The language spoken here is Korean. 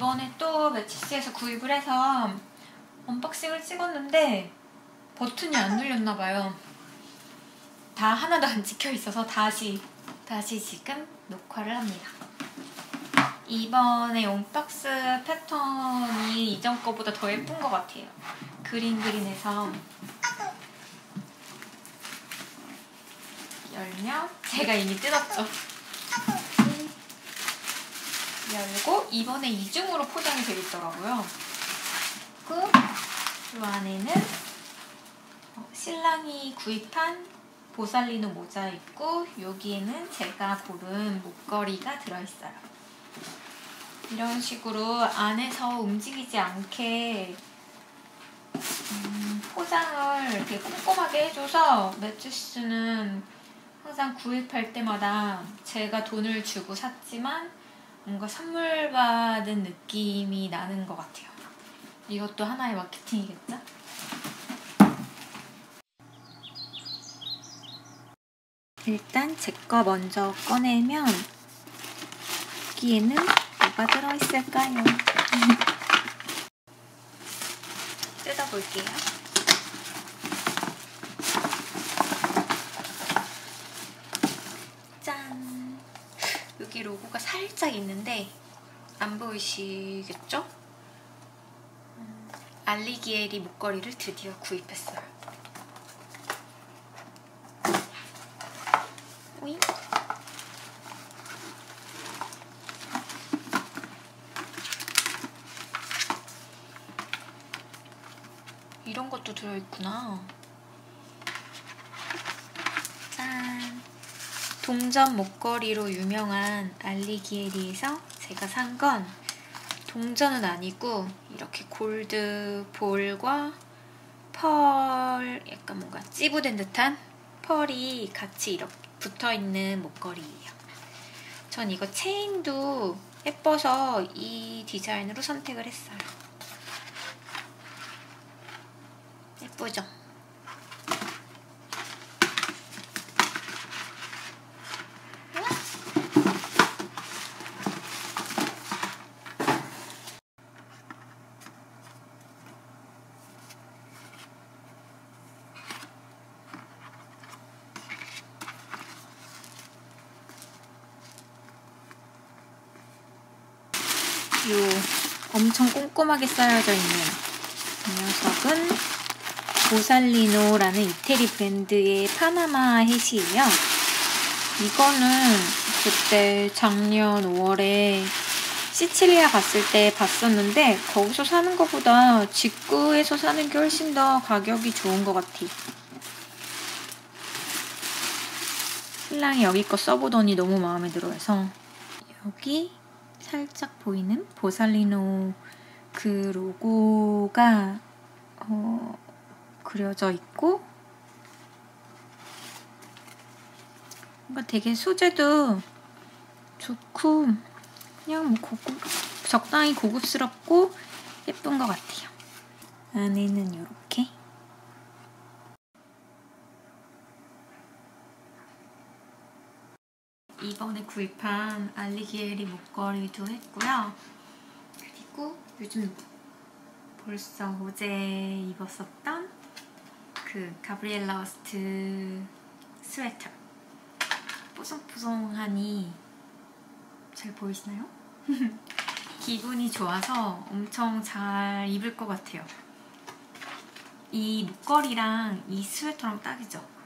이번에 또 매치스에서 구입을 해서 unboxing을 찍었는데 버튼이 안 눌렸나봐요. 다 하나도 안 찍혀 있어서 다시 다시 지금 녹화를 합니다. 이번에 온 박스 패턴이 이전 거보다 더 예쁜 것 같아요. green green해서 열면 제가 이미 뜯었죠. 열고 이번에 이중으로 포장이 되어 있더라고요. 그리고 이 안에는 어, 신랑이 구입한 보살리노 모자 있고 여기에는 제가 고른 목걸이가 들어있어요. 이런 식으로 안에서 움직이지 않게 음, 포장을 이렇게 꼼꼼하게 해줘서 매주스는 항상 구입할 때마다 제가 돈을 주고 샀지만 뭔가 선물 받은 느낌이 나는 것 같아요. 이것도 하나의 마케팅이겠죠? 일단 제 거 먼저 꺼내면 여기에는 뭐가 들어있을까요? 뜯어볼게요. 여기 로고가 살짝 있는데 안 보이시겠죠? 음, 알리기에리 목걸이를 드디어 구입했어요. 오잉? 이런 것도 들어있구나. 동전 목걸이로 유명한 알리기에리에서 제가 산 건 동전은 아니고 이렇게 골드 볼과 펄 약간 뭔가 찌부된 듯한 펄이 같이 이렇게 붙어있는 목걸이에요. 전 이거 체인도 예뻐서 이 디자인으로 선택을 했어요. 예쁘죠? 요 엄청 꼼꼼하게 쌓여져 있는 이 녀석은 보살리노라는 이태리 브랜드의 파나마 햇이에요. 이거는 그때 작년 5월에 시칠리아 갔을 때 봤었는데 거기서 사는 것보다 직구에서 사는 게 훨씬 더 가격이 좋은 것 같아. 신랑이 여기 거 써보더니 너무 마음에 들어해서 여기 살짝 보이는 보살리노 그 로고가 어, 그려져 있고 뭔가 되게 소재도 좋고 그냥 뭐 고급, 적당히 고급스럽고 예쁜 것 같아요. 안에는 이렇게 이번에 구입한 알리기에리 목걸이도 했고요. 그리고 요즘 벌써 어제 입었었던 그 가브리엘라 허스트 스웨터 뽀송뽀송하니 잘 보이시나요? 기분이 좋아서 엄청 잘 입을 것 같아요. 이 목걸이랑 이 스웨터랑 딱이죠?